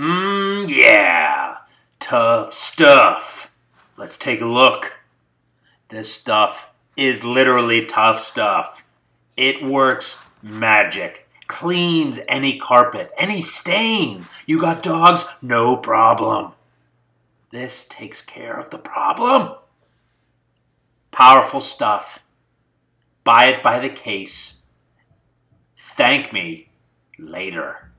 Mmm, yeah. Tuff Stuff. Let's take a look. This stuff is literally tough stuff. It works magic. Cleans any carpet, any stain. You got dogs? No problem. This takes care of the problem. Powerful stuff. Buy it by the case. Thank me later.